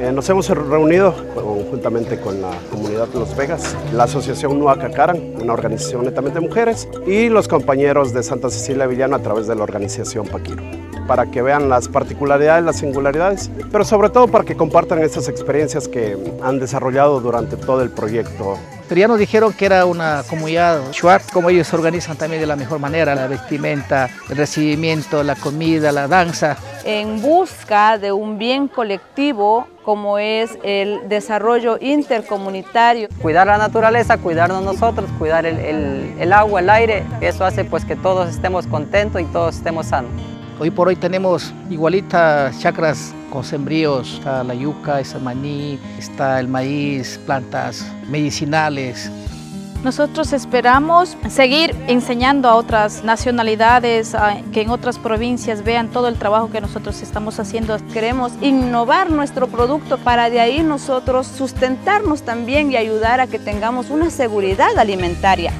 Eh, nos hemos reunido conjuntamente con la comunidad de Los Vegas, la asociación Nuacacaran, una organización netamente de mujeres, y los compañeros de Santa Cecilia Villano a través de la organización Paquiro para que vean las particularidades, las singularidades, pero sobre todo para que compartan estas experiencias que han desarrollado durante todo el proyecto. Pero ya nos dijeron que era una comunidad Schwartz, como ellos se organizan también de la mejor manera, la vestimenta, el recibimiento, la comida, la danza. En busca de un bien colectivo como es el desarrollo intercomunitario. Cuidar la naturaleza, cuidarnos nosotros, cuidar el, el agua, el aire, eso hace pues que todos estemos contentos y todos estemos sanos. Hoy por hoy tenemos igualitas chacras con sembríos, está la yuca, está el maní, está el maíz, plantas medicinales. Nosotros esperamos seguir enseñando a otras nacionalidades, que en otras provincias vean todo el trabajo que nosotros estamos haciendo. Queremos innovar nuestro producto para de ahí nosotros sustentarnos también y ayudar a que tengamos una seguridad alimentaria.